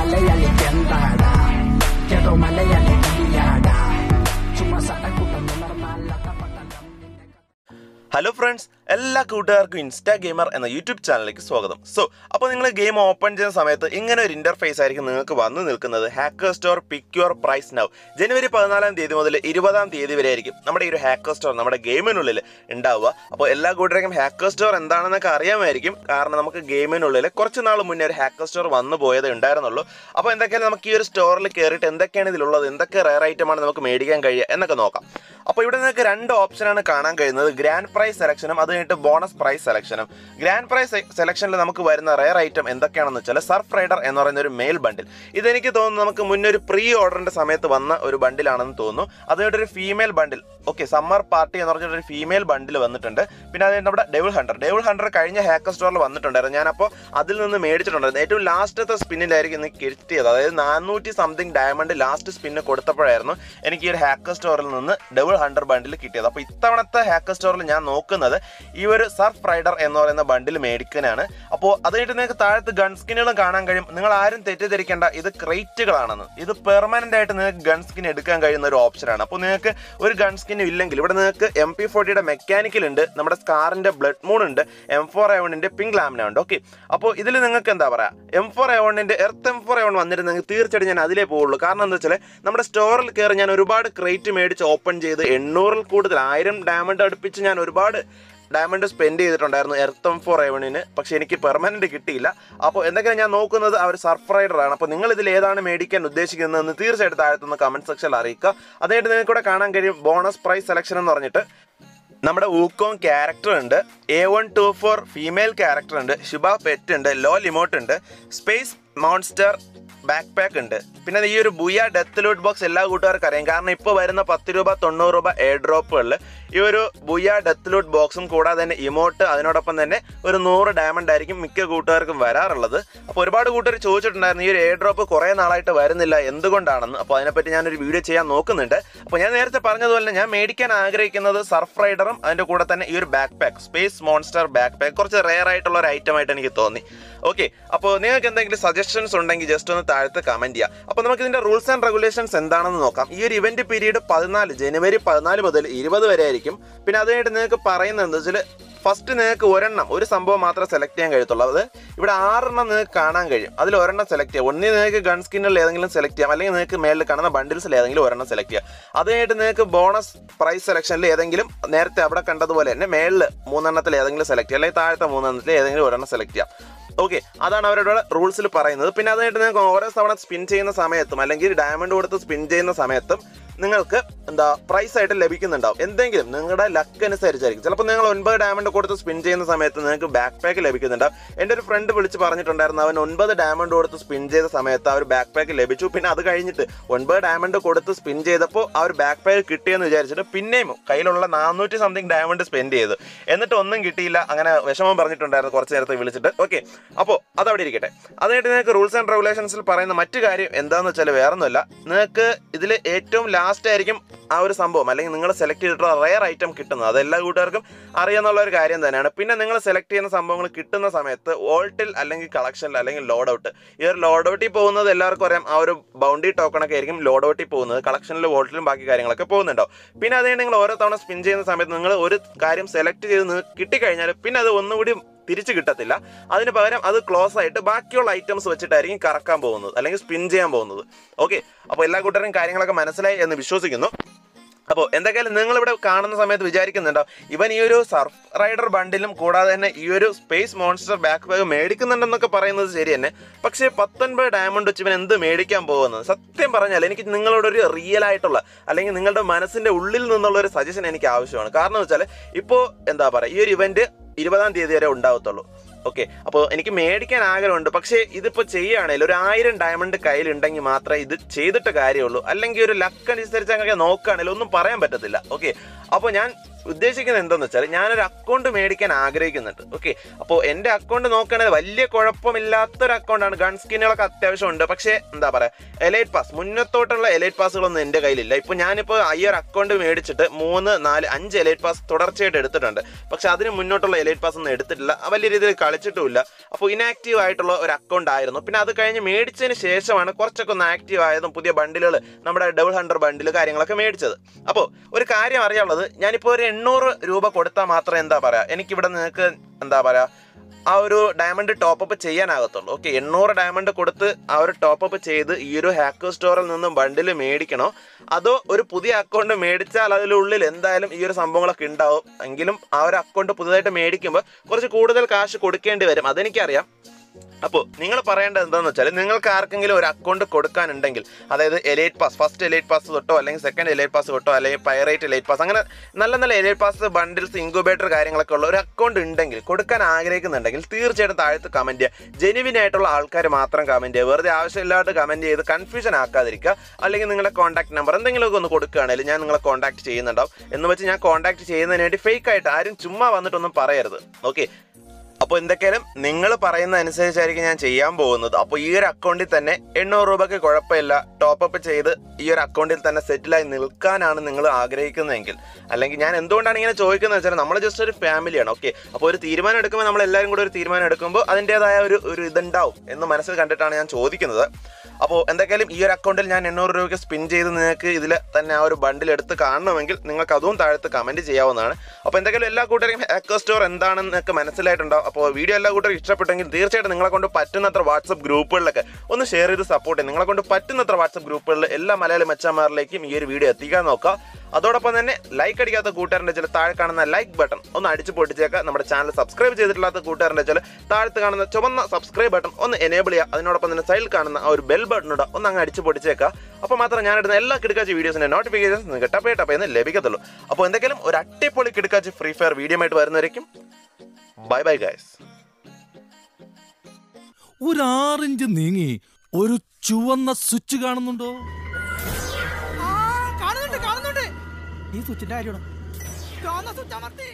മലയാളിക്ക് എന്താടാ കേട്ടോ മലയാളി കവിയാടാ ചുമ്മാ സട്ടക്കൂട്ടം ഹലോ ഫ്രണ്ട്സ് എല്ലാ കൂട്ടുകാർക്കും ഇൻസ്റ്റാ ഗെയിമർ എന്ന യൂട്യൂബ് ചാനലിലേക്ക് സ്വാഗതം. സോ അപ്പോൾ നിങ്ങൾ ഗെയിം ഓപ്പൺ ചെയ്യുന്ന സമയത്ത് ഇങ്ങനെ ഒരു ഇന്റർഫേസ് ആയിരിക്കും നിങ്ങൾക്ക് വന്നു നിൽക്കുന്നത്. Hacker store pick your prize now ജനുവരി പതിനാലാം തീയതി മുതൽ ഇരുപതാം തീയതി വരെ ആയിരിക്കും നമ്മുടെ ഈ ഒരു ഹാക്കർ സ്റ്റോർ നമ്മുടെ ഗെയിമിനുള്ളിൽ ഉണ്ടാവുക. അപ്പോൾ എല്ലാ കൂട്ടുകാർക്കും ഹാക്കർ സ്റ്റോർ എന്താണെന്നൊക്കെ അറിയാമായിരിക്കും. കാരണം നമുക്ക് ഗെയിമിനുള്ളിൽ കുറച്ച് നാൾ മുന്നേ ഒരു ഹാക്കർ സ്റ്റോർ വന്നു പോയത് ഉണ്ടായിരുന്നുള്ളൂ. അപ്പോൾ എന്തൊക്കെയാണ് നമുക്ക് ഈ ഒരു സ്റ്റോറിൽ കയറിയിട്ട് എന്തൊക്കെയാണ് ഇതിലുള്ളത്? എന്തൊക്കെ റയർ ഐറ്റമാണ് നമുക്ക് മേടിക്കാൻ കഴിയുക? എന്നൊക്കെ നോക്കാം. അപ്പോൾ ഇവിടെ നിങ്ങൾക്ക് രണ്ട് ഓപ്ഷനാണ് കാണാൻ കഴിയുന്നത്. ഗ്രാൻഡ് പ്രൈസ് സെലക്ഷനും അത് കഴിഞ്ഞിട്ട് ബോണസ് പ്രൈസ് സെലക്ഷനും ഗ്രാൻഡ് പ്രൈസ് സെലക്ഷനിൽ നമുക്ക് വരുന്ന റയർ ഐറ്റം എന്തൊക്കെയാണെന്ന് വെച്ചാൽ സർഫ് റൈഡർ എന്ന് പറയുന്ന ഒരു മെയിൽ ബണ്ടിൽ ഇതെനിക്ക് തോന്നുന്നു നമുക്ക് മുന്നൊരു പ്രീ ഓർഡറിന്റെ സമയത്ത് വന്ന ഒരു ബണ്ടിലാണെന്ന് തോന്നുന്നു. അത് female bundle okay summer party എന്ന് പറഞ്ഞിട്ട് ഒരു ഫീമെയിൽ ബണ്ടിൽ വന്നിട്ടുണ്ട്. പിന്നെ അത് നമ്മുടെ ഡെവിൾ ഹണ്ടർ ഡെവിൾ ഹണ്ടർ കഴിഞ്ഞ ഹാക്കർ സ്റ്റോറിൽ വന്നിട്ടുണ്ടായിരുന്നു. ഞാനപ്പോൾ അതിൽ നിന്ന് മേടിച്ചിട്ടുണ്ടായിരുന്നു. ഏറ്റവും ലാസ്റ്റത്തെ സ്പിന്നിലായിരിക്കും ഇന്ന് കിട്ടിയത്. അതായത് നാനൂറ്റി സംതിങ് ഡയമണ്ട് ലാസ്റ്റ് സ്പിന്ന് കൊടുത്തപ്പോഴായിരുന്നു എനിക്ക് ഈ ഒരു ഹാക്കർ സ്റ്റോറിൽ നിന്ന് ഡബിൾ ഹൺഡ്രഡ് ബണ്ടിൽ കിട്ടിയത്. അപ്പോൾ ഇത്തവണത്തെ ഹാക്കർ സ്റ്റോറിൽ ഞാൻ നോക്കുന്നത് ഈ ഒരു സർഫ് റൈഡർ എന്ന് പറയുന്ന ബണ്ടിൽ മേടിക്കാനാണ് അപ്പോൾ അത് കഴിഞ്ഞിട്ട് നിങ്ങൾക്ക് താഴത്ത് ഗൺ സ്കിന്നുകളും കാണാൻ കഴിയും. നിങ്ങൾ ആരും തെറ്റിദ്ധരിക്കേണ്ട ഇത് ക്രേറ്റുകളാണെന്ന്. ഇത് പെർമനന്റ് ആയിട്ട് നിങ്ങൾക്ക് ഗൺ സ്കിൻ എടുക്കാൻ കഴിയുന്ന ഒരു ഓപ്ഷനാണ് അപ്പോൾ നിങ്ങൾക്ക് ഒരു ഗൺ സ്കിന്നും ഇല്ലെങ്കിൽ ഇവിടെ നിങ്ങൾക്ക് എം പി ഫോർട്ടിയുടെ മെക്കാനിക്കൽ ഉണ്ട് നമ്മുടെ സ്കാറിന്റെ ബ്ലഡ് മൂൺ ഉണ്ട് എം ഫോർ എവണിന്റെ പിങ്ക് ലാമിന ഉണ്ട്. ഓക്കെ അപ്പോൾ ഇതിൽ നിങ്ങൾക്ക് എന്താ പറയുക M four എവണിന്റെ earth M four A one വന്നിരുന്നെങ്കിൽ തീർച്ചയായിട്ടും ഞാൻ അതിലേ പോവുള്ളൂ. കാരണം എന്താ വെച്ചാൽ നമ്മുടെ സ്റ്റോറിൽ കയറി ഞാൻ ഒരുപാട് ക്രേറ്റ് മേടിച്ച് ഓപ്പൺ ചെയ്ത് എണ്ണൂറിൽ കൂടുതൽ ആയിരം ഡയമണ്ട് അടുപ്പിച്ച് ഞാൻ ഒരുപാട് ഡയമണ്ട് സ്പെൻഡ് ചെയ്തിട്ടുണ്ടായിരുന്നു എർത്തം ഫോർ എവണിന് പക്ഷെ എനിക്ക് പെർമനന്റ് കിട്ടിയില്ല. അപ്പോൾ എന്തൊക്കെയാണ് ഞാൻ നോക്കുന്നത്? അവർ സർഫ് റൈഡറാണ് അപ്പോൾ നിങ്ങൾ ഇതിൽ ഏതാണ് മേടിക്കാൻ ഉദ്ദേശിക്കുന്നതെന്ന് തീർച്ചയായിട്ടും താഴത്തുനിന്ന് കമന്റ് സെക്ഷനിൽ അറിയിക്കുക. അതായിട്ട് നിങ്ങൾക്ക് ഇവിടെ കാണാൻ കഴിയും ബോണസ് പ്രൈസ് സെലക്ഷൻ എന്ന് പറഞ്ഞിട്ട് നമ്മുടെ ഊക്കോങ് ക്യാരക്ടർ ഉണ്ട്. A one two four female character ഉണ്ട്. ശുഭ പെറ്റ് ഉണ്ട്. ലോ ലിമോട്ട് ഉണ്ട്. സ്പേസ് മോൺസ്റ്റർ ബാക്ക് പാക്ക് ഉണ്ട്. പിന്നെ ഈ ഒരു ബുയ ഡെത്ത് ലൂട്ട് ബോക്സ് എല്ലാ കൂട്ടുകാർക്കും അറിയാം. കാരണം ഇപ്പോൾ വരുന്ന പത്ത് രൂപ തൊണ്ണൂറ് രൂപ എയർ ഡ്രോപ്പുകളിൽ ഈ ഒരു ബുയ ഡെത്ത് ലൂട്ട് ബോക്സും കൂടാതെ തന്നെ ഇമോട്ട് അതിനോടൊപ്പം തന്നെ ഒരു നൂറ് ഡയമണ്ട് ആയിരിക്കും മിക്ക കൂട്ടുകാർക്കും വരാറുള്ളത്. അപ്പോൾ ഒരുപാട് കൂട്ടുകാർ ചോദിച്ചിട്ടുണ്ടായിരുന്നു ഈ ഒരു എയർ ഡ്രോപ്പ് കുറേ നാളായിട്ട് വരുന്നില്ല എന്തുകൊണ്ടാണെന്ന്? അപ്പോൾ അതിനെപ്പറ്റി ഞാനൊരു വീഡിയോ ചെയ്യാൻ നോക്കുന്നുണ്ട്. അപ്പോൾ ഞാൻ നേരത്തെ പറഞ്ഞതുപോലെ ഞാൻ മേടിക്കാൻ ആഗ്രഹിക്കുന്നത് സർഫ് റൈഡറും അതിന്റെ കൂടെ തന്നെ ഈ ഒരു back pack space monster back pack കുറച്ച് റെയർ ആയിട്ടുള്ള ഒരു ഐറ്റം ആയിട്ട് എനിക്ക് തോന്നി. ഓക്കെ അപ്പോൾ നിങ്ങൾക്ക് എന്തെങ്കിലും സജഷൻസ് ഉണ്ടെങ്കിൽ ജസ്റ്റ് ഒന്ന് താഴത്ത് കമന്റ് ചെയ്യാം. അപ്പോൾ നമുക്ക് ഇതിന്റെ റൂൾസ് ആൻഡ് റെഗുലേഷൻസ് എന്താണെന്ന് നോക്കാം. ഈ ഒരു ഇവന്റ് പീരീഡ് പതിനാല് ജനുവരി പതിനാല് മുതൽ ഇരുപത് വരെ പിന്നെ അതിനായിട്ട് നിങ്ങൾക്ക് പറയുന്നത് എന്താ വെച്ചാൽ ഫസ്റ്റ് നിങ്ങൾക്ക് ഒരെണ്ണം ഒരു സംഭവം മാത്രം സെലക്ട് ചെയ്യാൻ കഴിയത്തുള്ളൂ. അത് ഇവിടെ ആറെണ്ണം നിങ്ങൾക്ക് കാണാൻ കഴിയും. അതിൽ ഒരെണ്ണം സെലക്ട് ചെയ്യാം. ഒന്നി നിങ്ങൾക്ക് ഗൺ സ്കിന്നിൽ ഏതെങ്കിലും സെലക്ട് ചെയ്യാം. അല്ലെങ്കിൽ നിങ്ങൾക്ക് മേളിൽ കാണുന്ന ബണ്ടിൽസിൽ ഏതെങ്കിലും ഒരെണ്ണം സെലക്ട് ചെയ്യാം. അതിനായിട്ട് നിങ്ങൾക്ക് ബോണസ് പ്രൈസ് സെലക്ഷനിൽ ഏതെങ്കിലും നേരത്തെ അവിടെ കണ്ടതുപോലെ തന്നെ മേളിൽ മൂന്നെണ്ണത്തിൽ ഏതെങ്കിലും സെലക്ട് ചെയ്യാം. അല്ലെങ്കിൽ താഴത്തെ മൂന്നെണ്ണത്തിൽ ഏതെങ്കിലും ഒരെണ്ണം സെലക്ട് ചെയ്യാം. ഓക്കെ അതാണ് അവരുടെ റൂൾസിൽ പറയുന്നത്. പിന്നെ അതിനായിട്ട് നിങ്ങൾക്ക് ഓരോ തവണ സ്പിൻ ചെയ്യുന്ന സമയത്തും അല്ലെങ്കിൽ ഡയമണ്ട് കൊടുത്ത് സ്പിൻ ചെയ്യുന്ന സമയത്തും നിങ്ങൾക്ക് എന്താ പ്രൈസ് ആയിട്ട് ലഭിക്കുന്നുണ്ടാവും. എന്തെങ്കിലും നിങ്ങളുടെ ലക്ക് അനുസരിച്ചായിരിക്കും. ചിലപ്പോൾ നിങ്ങൾ ഒൻപത് ഡയമണ്ട് കൊടുത്ത് സ്പിൻ ചെയ്യുന്ന സമയത്ത് നിങ്ങൾക്ക് ബാക്ക് പാക്ക് ലഭിക്കുന്നുണ്ടാവും. എന്റെ ഒരു ഫ്രണ്ട് വിളിച്ച് പറഞ്ഞിട്ടുണ്ടായിരുന്നു അവൻ ഒൻപത് ഡയമണ്ട് കൊടുത്ത് സ്പിൻ ചെയ്ത സമയത്ത് ആ ഒരു ബാക്ക് പാക്ക് ലഭിച്ചു. പിന്നെ അത് കഴിഞ്ഞിട്ട് ഒൻപത് ഡയമണ്ട് കൊടുത്ത് സ്പിൻ ചെയ്തപ്പോൾ ആ ഒരു ബാക്ക് പാക്ക് കിട്ടിയെന്ന് വിചാരിച്ചിട്ട് പിന്നെയും കയ്യിലുള്ള നാനൂറ്റി സംതിങ് ഡയമണ്ട് സ്പെൻഡ് ചെയ്തു. എന്നിട്ട് ഒന്നും കിട്ടിയില്ല. അങ്ങനെ വിഷമം പറഞ്ഞിട്ടുണ്ടായിരുന്നു കുറച്ച് നേരത്തെ വിളിച്ചിട്ട്. ഓക്കെ അപ്പോൾ അതവിടെ ഇരിക്കട്ടെ. അതായിട്ട് നിങ്ങൾക്ക് റൂൾസ് ആൻഡ് റെഗുലേഷൻസിൽ പറയുന്ന മറ്റു കാര്യം എന്താണെന്ന് വെച്ചാൽ വേറൊന്നുമല്ല. നിങ്ങൾക്ക് ഇതിൽ ഏറ്റവും ലാസ്റ്റ് ആയിരിക്കും ആ ഒരു സംഭവം. അല്ലെങ്കിൽ നിങ്ങൾ സെലക്ട് ചെയ്തിട്ടുള്ള റയർ ഐറ്റം കിട്ടുന്നത്. അതെല്ലാ കൂട്ടുകാർക്കും അറിയാന്നുള്ള ഒരു കാര്യം തന്നെയാണ്. പിന്നെ നിങ്ങൾ സെലക്ട് ചെയ്യുന്ന സംഭവങ്ങൾ കിട്ടുന്ന സമയത്ത് വോൾട്ടിൽ അല്ലെങ്കിൽ കളക്ഷനിൽ അല്ലെങ്കിൽ ലോഡ് ഔട്ട് ഈ ഒരു ലോഡ് ഔട്ടിൽ പോകുന്നത് എല്ലാവർക്കും അറിയാം. ആ ഒരു ബൗണ്ടറി ടോക്കണൊക്കെ ആയിരിക്കും ലോഡ് ഔട്ടിൽ പോകുന്നത്. കളക്ഷനിൽ വോൾട്ടിലും ബാക്കി കാര്യങ്ങളൊക്കെ പോകുന്നുണ്ടോ പിന്നെ അതേ നിങ്ങൾ ഓരോ തവണ സ്പിൻ ചെയ്യുന്ന സമയത്ത് നിങ്ങൾ ഒരു കാര്യം സെലക്ട് ചെയ്ത് കിട്ടിക്കഴിഞ്ഞാൽ പിന്നെ അത് ഒന്നുകൂടി തിരിച്ചു കിട്ടത്തില്ല. അതിന് പകരം അത് ക്ലോസ് ആയിട്ട് ബാക്കിയുള്ള ഐറ്റംസ് വെച്ചിട്ടായിരിക്കും കറക്കാൻ പോകുന്നത് അല്ലെങ്കിൽ സ്പിൻ ചെയ്യാൻ പോകുന്നത്. ഓക്കെ അപ്പോൾ എല്ലാ കൂട്ടരും കാര്യങ്ങളൊക്കെ മനസ്സിലായി എന്ന് വിശ്വസിക്കുന്നു. അപ്പോൾ എന്തൊക്കെയാലും നിങ്ങളിവിടെ കാണുന്ന സമയത്ത് വിചാരിക്കുന്നുണ്ടോ ഇവൻ ഈ ഒരു സർഫ് റൈഡർ ബണ്ടിലും കൂടാതെ തന്നെ ഈ ഒരു സ്പേസ് മോൺസ്റ്റർ ബാക്ക് ബാഗ് മേടിക്കുന്നുണ്ടെന്നൊക്കെ പറയുന്നത് ശരി തന്നെ. പക്ഷേ പത്തൊൻപത് ഡയമണ്ട് വെച്ച് ഇവൻ എന്ത് മേടിക്കാൻ പോകുന്നത്? സത്യം പറഞ്ഞാൽ എനിക്ക് നിങ്ങളോട് ഒരു റിയൽ ആയിട്ടുള്ള അല്ലെങ്കിൽ നിങ്ങളുടെ മനസ്സിന്റെ ഉള്ളിൽ നിന്നുള്ള ഒരു സജഷൻ എനിക്ക് ആവശ്യമാണ്. കാരണം വെച്ചാൽ ഇപ്പോൾ എന്താ പറയുക ഈ ഒരു ഇവന്റ് ഇരുപതാം തീയതി വരെ ഉണ്ടാവത്തുള്ളൂ. ഓക്കെ അപ്പോൾ എനിക്ക് മേടിക്കാൻ ആഗ്രഹമുണ്ട്. പക്ഷേ ഇതിപ്പോൾ ചെയ്യുകയാണെങ്കിൽ ഒരു ആയിരം ഡയമണ്ട് കയ്യിലുണ്ടെങ്കിൽ മാത്രമേ ഇത് ചെയ്തിട്ട് കാര്യമുള്ളൂ. അല്ലെങ്കിൽ ഒരു ലക്ക് അനുസരിച്ച് അങ്ങനെ നോക്കുകയാണെങ്കിൽ ഒന്നും പറയാൻ പറ്റത്തില്ല. ഓക്കെ അപ്പോൾ ഞാൻ ഉദ്ദേശിക്കുന്നത് എന്താന്ന് വെച്ചാൽ ഞാനൊരു അക്കൗണ്ട് മേടിക്കാൻ ആഗ്രഹിക്കുന്നുണ്ട്. ഓക്കെ അപ്പോൾ എന്റെ അക്കൗണ്ട് നോക്കണത് വലിയ കുഴപ്പമില്ലാത്തൊരു അക്കൗണ്ടാണ് ഗൺ സ്കിന്നുകളൊക്കെ അത്യാവശ്യം ഉണ്ട് പക്ഷേ എന്താ പറയുക എലൈറ്റ് പാസ് മുന്നത്തോട്ടുള്ള എലൈറ്റ് പാസുകളൊന്നും എന്റെ കയ്യിലില്ല. ഇപ്പോൾ ഞാനിപ്പോൾ ഈ ഒരു അക്കൗണ്ട് മേടിച്ചിട്ട് മൂന്ന് നാല് അഞ്ച് എലൈറ്റ് പാസ് തുടർച്ചയായിട്ട് എടുത്തിട്ടുണ്ട്. പക്ഷേ അതിന് മുന്നോട്ടുള്ള എലൈറ്റ് പാസ് ഒന്നും എടുത്തിട്ടില്ല. വലിയ രീതിയിൽ കളിച്ചിട്ടുമില്ല. അപ്പോൾ ഇനാക്റ്റീവ് ആയിട്ടുള്ള ഒരു അക്കൗണ്ട് ആയിരുന്നു. പിന്നെ അത് കഴിഞ്ഞ് മേടിച്ചതിന് ശേഷമാണ് കുറച്ചൊക്കെ ഒന്ന് ആക്റ്റീവ് ആയതും പുതിയ ബണ്ടിലുകൾ നമ്മുടെ ഡബിൾ ഹൺഡ്രഡ് ബണ്ടിൽ കാര്യങ്ങളൊക്കെ മേടിച്ചത്. അപ്പോൾ ഒരു കാര്യം അറിയാനുള്ളത് ഞാനിപ്പോൾ ഒരു എണ്ണൂറ് രൂപ കൊടുത്താൽ മാത്രം എന്താ പറയുക എനിക്കിവിടെ നിങ്ങൾക്ക് എന്താ പറയുക ആ ഒരു ഡയമണ്ട് ടോപ്പപ്പ് ചെയ്യാനാകത്തുള്ളൂ. ഓക്കെ എണ്ണൂറ് ഡയമണ്ട് കൊടുത്ത് ആ ഒരു ടോപ്പപ്പ് ചെയ്ത് ഈ ഒരു ഹാക്കർ സ്റ്റോറിൽ നിന്നും ബണ്ടിൽ മേടിക്കണോ? അതോ ഒരു പുതിയ അക്കൗണ്ട് മേടിച്ചാൽ അതിലുള്ളിൽ എന്തായാലും ഈ ഒരു സംഭവങ്ങളൊക്കെ ഉണ്ടാവും? എങ്കിലും ആ ഒരു അക്കൗണ്ട് പുതുതായിട്ട് മേടിക്കുമ്പോൾ കുറച്ച് കൂടുതൽ കാശ് കൊടുക്കേണ്ടി വരും. അതെനിക്കറിയാം. അപ്പോൾ നിങ്ങൾ പറയേണ്ടത് എന്താണെന്ന് വെച്ചാൽ നിങ്ങൾക്ക് ആർക്കെങ്കിലും ഒരു അക്കൗണ്ട് കൊടുക്കാനുണ്ടെങ്കിൽ അതായത് elite pass first elite pass തൊട്ടോ അല്ലെങ്കിൽ സെക്കൻഡ് എലൈറ്റ് പാസ് തൊട്ടോ അല്ലെങ്കിൽ പൈറേറ്റ് എലൈറ്റ് പാസ് അങ്ങനെ നല്ല നല്ല എലൈറ്റ് പാസ് ബണ്ടിൽസ് ഇൻക്യുബേറ്റർ കാര്യങ്ങളൊക്കെ ഉള്ള ഒരു അക്കൗണ്ട് ഉണ്ടെങ്കിൽ കൊടുക്കാൻ ആഗ്രഹിക്കുന്നുണ്ടെങ്കിൽ തീർച്ചയായിട്ടും താഴത്ത് കമന്റ് ചെയ്യുക. ജെനുവിൻ ആയിട്ടുള്ള ആൾക്കാർ മാത്രം കമന്റ് ചെയ്യുക. വെറുതെ ആവശ്യമില്ലാതെ കമന്റ് ചെയ്ത് കൺഫ്യൂഷൻ ആക്കാതിരിക്കുക. അല്ലെങ്കിൽ നിങ്ങളുടെ കോൺടാക്ട് നമ്പർ എന്തെങ്കിലുമൊക്കെ ഒന്ന് കൊടുക്കുകയാണെങ്കിൽ ഞാൻ നിങ്ങളെ കോൺടാക്ട് ചെയ്യുന്നുണ്ടാവും. എന്ന് വെച്ച് ഞാൻ കോൺടാക്ട് ചെയ്യുന്നതിന് വേണ്ടി ഫേക്ക് ആയിട്ട് ആരും ചുമ്മാ വന്നിട്ടൊന്നും പറയരുത്. ഓക്കെ അപ്പോൾ എന്തൊക്കെയാലും നിങ്ങൾ പറയുന്ന അനുസരിച്ചായിരിക്കും ഞാൻ ചെയ്യാൻ പോകുന്നത്. അപ്പോൾ ഈ ഒരു അക്കൗണ്ടിൽ തന്നെ എണ്ണൂറ് രൂപയ്ക്ക് കുഴപ്പമില്ല. ടോപ്പ് ചെയ്ത് ഈ ഒരു അക്കൗണ്ടിൽ തന്നെ സെറ്റിലായി നിൽക്കാനാണ് നിങ്ങൾ ആഗ്രഹിക്കുന്നതെങ്കിൽ. അല്ലെങ്കിൽ ഞാൻ എന്തുകൊണ്ടാണ് ഇങ്ങനെ ചോദിക്കുന്നത് വെച്ചാൽ നമ്മൾ ജസ്റ്റ് ഒരു ഫാമിലിയാണ് ഓക്കെ അപ്പോൾ ഒരു തീരുമാനം എടുക്കുമ്പോൾ നമ്മൾ എല്ലാവരും കൂടെ ഒരു തീരുമാനം എടുക്കുമ്പോൾ അതിന്റെതായ ഒരു ഒരു ഇതുണ്ടാവും എന്ന് മനസ്സിൽ കണ്ടിട്ടാണ് ഞാൻ ചോദിക്കുന്നത്. അപ്പോൾ എന്തൊക്കെയാലും ഈ ഒരു അക്കൗണ്ടിൽ ഞാൻ എണ്ണൂറ് രൂപയ്ക്ക് സ്പിൻ ചെയ്ത് നിങ്ങൾക്ക് ഇതിൽ തന്നെ ആ ഒരു ബണ്ടിൽ എടുത്ത് കാണണമെങ്കിൽ നിങ്ങൾക്ക് അതും താഴത്ത് കമന്റ് ചെയ്യാവുന്നതാണ്. അപ്പോൾ എന്തെങ്കിലും എല്ലാ കൂട്ടരെയും ഹാക്കർ സ്റ്റോർ എന്താണെന്നൊക്കെ മനസ്സിലായിട്ടുണ്ടാവും. അപ്പോൾ വീഡിയോ എല്ലാ കൂട്ടരും ഇഷ്ടപ്പെട്ടെങ്കിൽ തീർച്ചയായിട്ടും നിങ്ങളെ കൊണ്ട് പറ്റുന്നത്ര വാട്സപ്പ് ഗ്രൂപ്പുകളിലൊക്കെ ഒന്ന് ഷെയർ ചെയ്ത് സപ്പോർട്ട് ചെയ്യും. നിങ്ങളെ കൊണ്ട് പറ്റുന്നത്ര വാട്സപ്പ് ഗ്രൂപ്പുകളിൽ എല്ലാ മലയാളി മച്ചാമാരിലേക്കും ഈ ഒരു വീഡിയോ എത്തിക്കാൻ നോക്കുക. അതോടൊപ്പം തന്നെ ലൈക്ക് അടിക്കാത്ത കൂട്ടുകാരന്റെ ചില താഴെ കാണുന്ന ലൈക്ക് ബട്ടൺ ഒന്ന് അടിച്ച് പൊട്ടിച്ചേക്കുക. നമ്മുടെ ചാനൽ സബ്സ്ക്രൈബ് ചെയ്തിട്ടില്ലാത്ത കൂട്ടുകാരന്റെ ചില താഴത്ത് കാണുന്ന ചുവന്ന സബ്സ്ക്രൈബ് ബട്ടൺ ഒന്ന് എനേബിൾ ചെയ്യുക. അതിനോടൊപ്പം തന്നെ സൈഡിൽ കാണുന്ന ആ ഒരു ബെൽ ബട്ടണോട് ഒന്ന് അങ്ങ് അടിച്ച് പൊട്ടിച്ചേക്കുക. അപ്പോൾ മാത്രം ഞാൻ ഇടുന്ന എല്ലാ കിടക്കാച്ച വീഡിയോസിന്റെ നോട്ടിഫിക്കേഷൻ നിങ്ങൾക്ക് ടപ്പേ ടപ്പേ എന്ന് ലഭിക്കത്തുള്ളൂ. അപ്പോൾ എന്തെങ്കിലും ഒരു അട്ടിപ്പൊളി കിടക്കാച്ച് ഫ്രീ ഫയർ വീഡിയോ ആയിട്ട് വരുന്നവരേക്കും ബൈ ബൈ ഗൈസ് ഒരു ആറിഞ്ച് നീങ്ങി ഒരു ചുവന്ന സ്വിച്ച് കാണുന്നുണ്ടോ? ആ, കാണുന്നുണ്ട് കാണുന്നുണ്ട്. ഈ സ്വിച്ചിന്റെ കാര്യമാണ്? ചുവന്ന സ്വിച്ച് അമർത്തി.